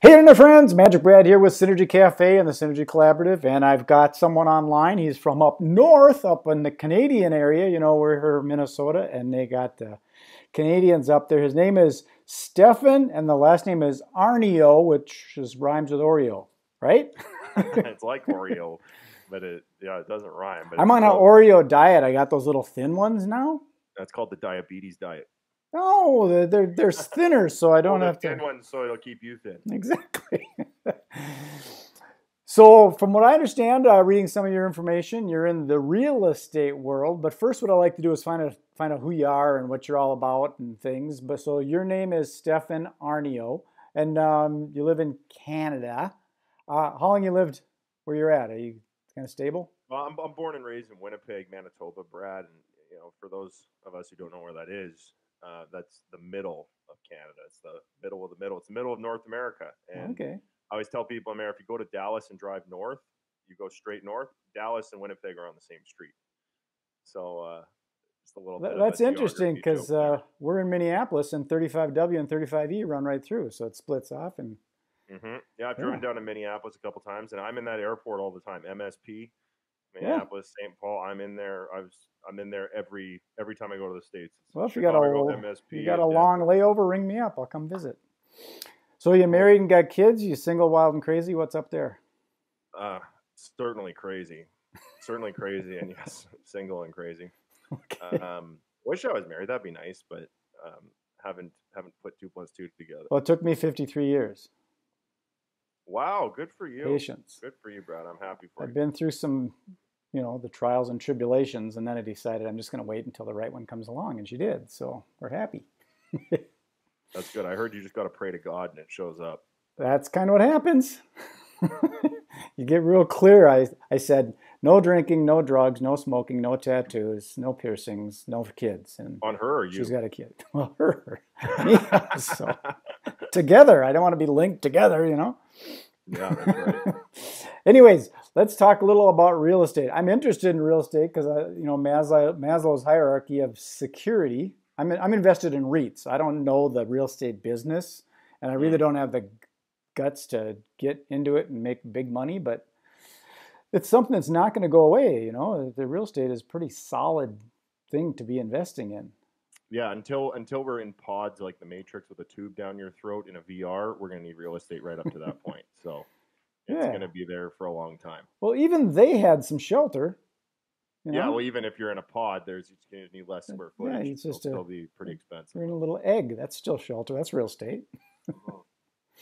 Hey there, friends. Magic Brad here with Synergy Cafe and the Synergy Collaborative, and I've got someone online. He's from up north, up in the Canadian area. You know, we're here, in Minnesota, and they got the Canadians up there. His name is Stefan, and the last name is Aarnio, which is rhymes with Oreo, right? it's like Oreo, but it yeah, it doesn't rhyme. But I'm on an Oreo diet. I got those little thin ones now. That's called the diabetes diet. No, they're they're, they're thinner, so I don't well, have to. Thin ones, so it'll keep you thin. Exactly. so, from what I understand, uh, reading some of your information, you're in the real estate world. But first, what I like to do is find out find out who you are and what you're all about and things. But so, your name is Stefan Aarnio, and um, you live in Canada. Uh, how long you lived where you're at? Are you kind of stable? Well, I'm, I'm born and raised in Winnipeg, Manitoba, Brad, and you know, for those of us who don't know where that is, uh, that's the middle of Canada. It's the middle of the middle. It's the middle of North America. And okay. I always tell people, I'm Mayor, if you go to Dallas and drive north, you go straight north. Dallas and Winnipeg are on the same street. So uh, just a little. That's interesting because uh, we're in Minneapolis and 35W and 35E run right through, so it splits off and. Mm-hmm. Yeah, I've driven yeah. down to Minneapolis a couple times, and I'm in that airport all the time. MSP, Minneapolis, yeah. St. Paul. I'm in there. I was I'm in there every every time I go to the states. It's well, if Chicago, you got a MSP, you got a long layover, ring me up. I'll come visit. So you married and got kids? You single, wild, and crazy? What's up there? Uh, certainly crazy, certainly crazy, and yes, single and crazy. Okay. Um, wish I was married. That'd be nice, but um, haven't haven't put two plus two together. Well, it took me 53 years. Wow, good for you. Patience. Good for you, Brad. I'm happy for I've you. I've been through some you know the trials and tribulations and then i decided i'm just going to wait until the right one comes along and she did so we're happy. That's good. I heard you just got to pray to god and it shows up. That's kind of what happens. You get real clear. I, I said no drinking no drugs no smoking no tattoos no piercings no kids and on her you? she's got a kid. Well her. Yeah, so together. I don't want to be linked together you know? Yeah that's right anyways let's talk a little about real estate. I'm interested in real estate because you know Maslow, Maslow's hierarchy of security. I'm I'm invested in REITs. I don't know the real estate business, and I really mm. don't have the guts to get into it and make big money. But it's something that's not going to go away. You know, the real estate is a pretty solid thing to be investing in. Yeah, until until we're in pods like the Matrix with a tube down your throat in a VR, we're going to need real estate right up to that point. So it's yeah. going to be there for a long time. Well, even they had some shelter. You know? Yeah, well, even if you're in a pod, there's going to need less square footage. Yeah, it's just It'll a, still be pretty expensive. You're in a little egg. That's still shelter. That's real estate. Uh-huh.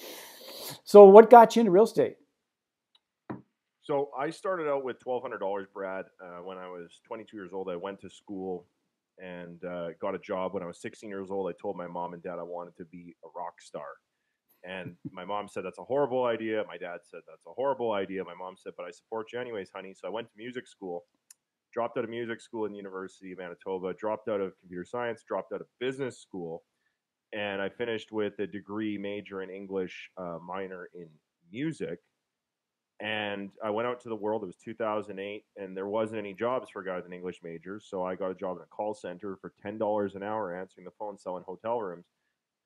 so, what got you into real estate? So, I started out with twelve hundred dollars, Brad. Uh, when I was 22 years old, I went to school and uh, got a job. When I was 16 years old, I told my mom and dad I wanted to be a rock star. And my mom said, That's a horrible idea. My dad said, That's a horrible idea. My mom said, But I support you anyways, honey. So I went to music school, dropped out of music school in the University of Manitoba, dropped out of computer science, dropped out of business school. And I finished with a degree major in English, uh, minor in music. And I went out to the world. It was 2008, and there wasn't any jobs for guys in English majors. So I got a job in a call center for $10 an hour answering the phone, selling hotel rooms.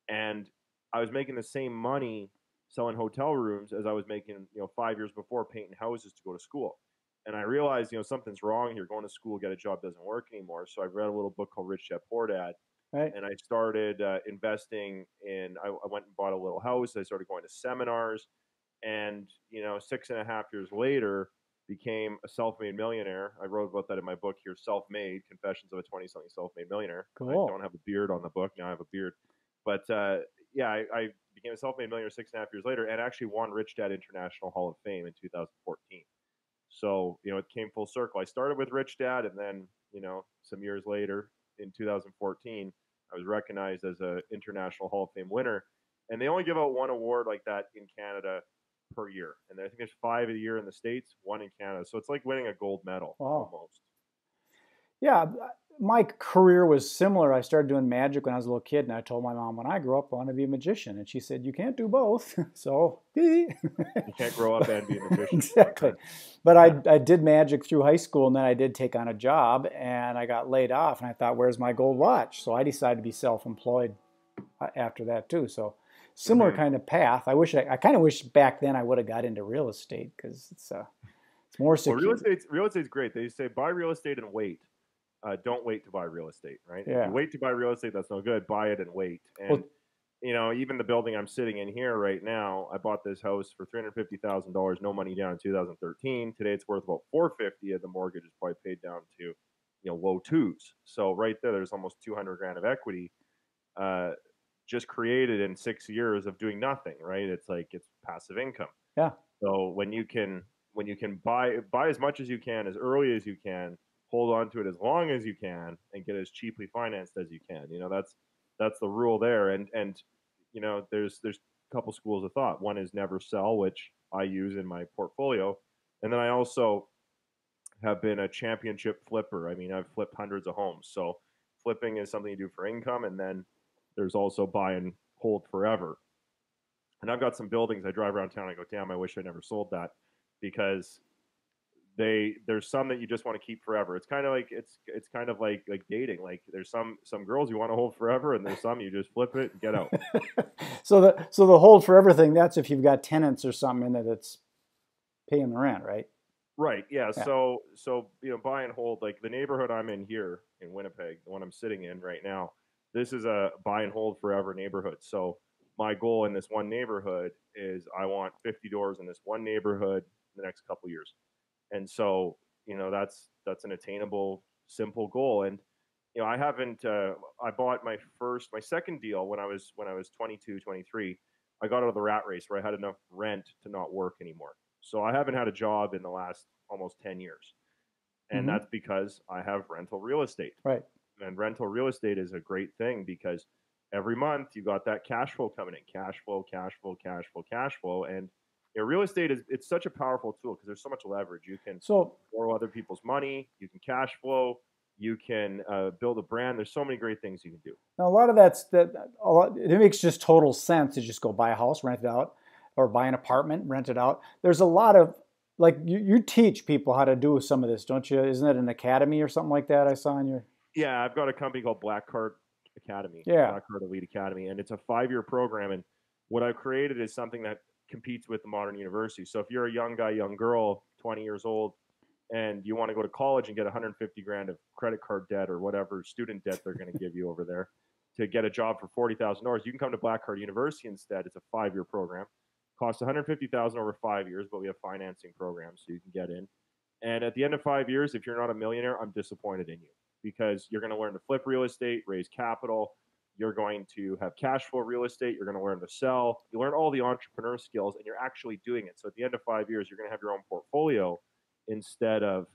And I was making the same money selling hotel rooms as I was making, you know, five years before painting houses to go to school. And I realized, you know, something's wrong here. Going to school, get a job doesn't work anymore. So I read a little book called Rich Dad Poor Dad. Right. And I started uh, investing in, I, I went and bought a little house. I started going to seminars. And, you know, six and a half years later, became a self-made millionaire. I wrote about that in my book here, Self-Made: Confessions of a 20-something Self-Made Millionaire. Cool. I don't have a beard on the book now. I have a beard, but uh, yeah, I, I, became a self-made millionaire six and a half years later, and actually won Rich Dad International Hall of Fame in 2014. So you know, it came full circle. I started with Rich Dad, and then you know, some years later, in 2014, I was recognized as an International Hall of Fame winner. And they only give out one award like that in Canada per year, and I think there's five a year in the states, one in Canada. So it's like winning a gold medal wow. almost. Yeah, my career was similar. I started doing magic when I was a little kid, and I told my mom when I grow up I want to be a magician, and she said you can't do both. so you can't grow up and be a magician. exactly. But I I did magic through high school, and then I did take on a job, and I got laid off, and I thought, where's my gold watch? So I decided to be self-employed uh, after that too. So similar Mhm. kind of path. I wish I, I kind of wish back then I would have got into real estate because it's uh, it's more Well, secure. real estate's real estate's great. They say buy real estate and wait. Uh, don't wait to buy real estate, right? If Yeah. you wait to buy real estate, that's no good. Buy it and wait. And Well- you know, even the building I'm sitting in here right now, I bought this house for three hundred fifty thousand dollars, no money down in 2013. Today it's worth about four fifty, and the mortgage is probably paid down to you know low twos. So right there, there's almost two hundred grand of equity. Uh, just created in six years of doing nothing, right? It's like it's passive income. Yeah. So when you can when you can buy buy as much as you can as early as you can, hold on to it as long as you can, and get as cheaply financed as you can. You know that's that's the rule there. And and you know there's there's a couple schools of thought. One is never sell, which I use in my portfolio, and then I also have been a championship flipper. I mean I've flipped hundreds of homes. So flipping is something you do for income, and then there's also buy and hold forever. And I've got some buildings I drive around town. I go, damn, I wish I never sold that because they there's some that you just want to keep forever. It's kind of like it's it's kind of like like dating. Like there's some some girls you want to hold forever, and there's some you just flip it and get out. so the so the hold for everything that's if you've got tenants or something in it that's paying the rent, right? Right. Yeah. Yeah. So so you know, buy and hold. Like the neighborhood I'm in here in Winnipeg, the one I'm sitting in right now. This is a buy and hold forever neighborhood. So my goal in this one neighborhood is I want 50 doors in this one neighborhood in the next couple years. And so you know that's that's an attainable, simple goal. And you know I haven't. Uh, I bought my first, my second deal when I was when I was 22, 23. I got out of the rat race where I had enough rent to not work anymore. So I haven't had a job in the last almost 10 years. And Mhm. that's because I have rental real estate. Right. And rental real estate is a great thing because every month you got that cash flow coming in cash flow, cash flow, cash flow, cash flow. And you know, real estate is it's such a powerful tool because there's so much leverage. You can So borrow other people's money, you can cash flow, you can uh, build a brand. There's so many great things you can do. Now, a lot of that's that. A lot, it makes just total sense to just go buy a house, rent it out, or buy an apartment, rent it out. There's a lot of like you, you teach people how to do some of this, don't you? Isn't it an academy or something like that? I saw in your Yeah, I've got a company called Black Card Academy. Yeah. Black Card Elite Academy, and it's a five-year program. And what I've created is something that competes with the modern university. So if you're a young guy, young girl, 20 years old, and you want to go to college and get 150 grand of credit card debt or whatever student debt they're going to give you over there to get a job for forty thousand dollars, you can come to Black Card University instead. It's a five-year program, costs 150,000 over five years, but we have financing programs so you can get in. And at the end of five years, if you're not a millionaire, I'm disappointed in you because you're going to learn to flip real estate, raise capital. You're going to have cash flow real estate. You're going to learn to sell. You learn all the entrepreneur skills and you're actually doing it. So at the end of five years, you're going to have your own portfolio instead of,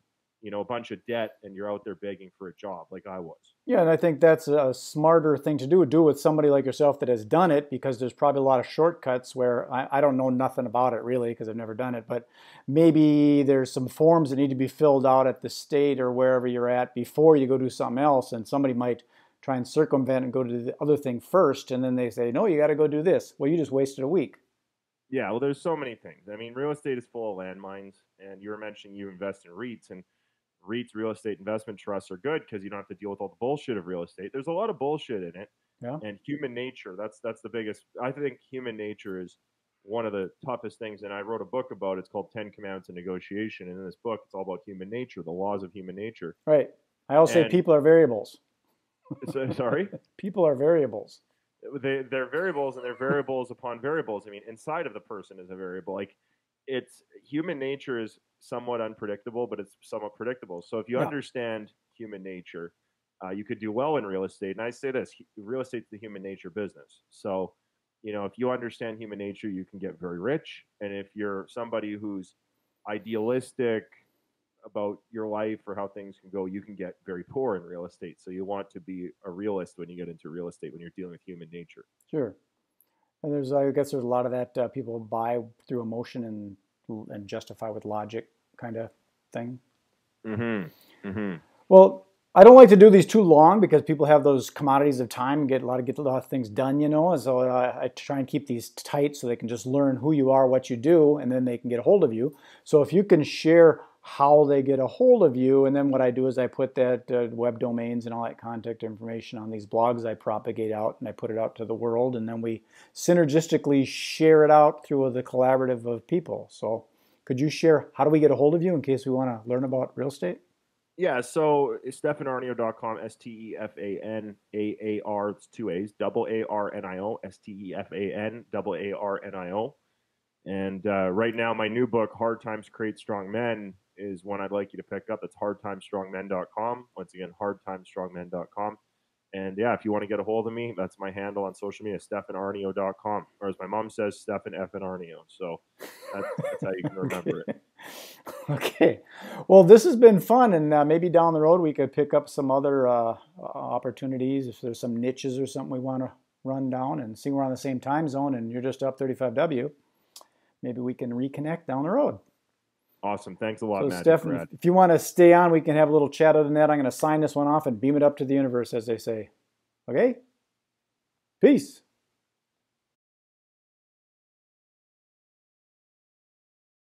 you know, a bunch of debt and you're out there begging for a job like I was. Yeah, and I think that's a smarter thing to do. Do with somebody like yourself that has done it because there's probably a lot of shortcuts where I, I don't know nothing about it really because I've never done it. But maybe there's some forms that need to be filled out at the state or wherever you're at before you go do something else. And somebody might try and circumvent and go to the other thing first. And then they say, no, you got to go do this. Well, you just wasted a week. Yeah, well, there's so many things. I mean, real estate is full of landmines, and you were mentioning you invest in REITs, and REITs, real estate investment trusts, are good because you don't have to deal with all the bullshit of real estate. There's a lot of bullshit in it, Yeah. and human nature. That's that's the biggest. I think human nature is one of the toughest things, and I wrote a book about it. It's called Ten Commandments of Negotiation, and in this book, it's all about human nature, the laws of human nature. Right. I always say people are variables. So- sorry. People are variables. they they're variables and they're variables upon variables. I mean, inside of the person is a variable. Like it's human nature is somewhat unpredictable, but it's somewhat predictable. So if you Yeah. understand human nature, uh, you could do well in real estate. And I say this: real estate's the human nature business. So you know, if you understand human nature, you can get very rich. And if you're somebody who's idealistic about your life or how things can go, you can get very poor in real estate. So you want to be a realist when you get into real estate when you're dealing with human nature. Sure. And there's, I guess, there's a lot of that uh, people buy through emotion and and justify with logic kind of thing. Mm-hmm. Mm-hmm. Well, I don't like to do these too long because people have those commodities of time and get a lot of get a lot of things done, you know. And so uh, I try and keep these tight so they can just learn who you are, what you do, and then they can get a hold of you. So if you can share how they get a hold of you. And then what I do is I put that uh, web domains and all that contact information on these blogs I propagate out and I put it out to the world. And then we synergistically share it out through the collaborative of people. So could you share how do we get a hold of you in case we want to learn about real estate? Yeah, so stefanaarnio.com, S T E F A N A A R, it's two A's, double A R N I O, S T E F A N, double A R N I O. And uh, right now, my new book, Hard Times Create Strong Men, is one I'd like you to pick up. It's hardtimestrongmen.com. Once again, hardtimestrongmen.com. And yeah, if you want to get a hold of me, that's my handle on social media, stefanaarnio.com. Or as my mom says, Stefan F. and Aarnio. So that's, that's how you can remember it. okay. Well, this has been fun. And uh, maybe down the road we could pick up some other uh, opportunities. If there's some niches or something we want to run down and see we're on the same time zone and you're just up 35W, maybe we can reconnect down the road. Awesome. Thanks a lot, so, Magic Stefan, if you want to stay on, we can have a little chat other than that. I'm going to sign this one off and beam it up to the universe, as they say. Okay? Peace.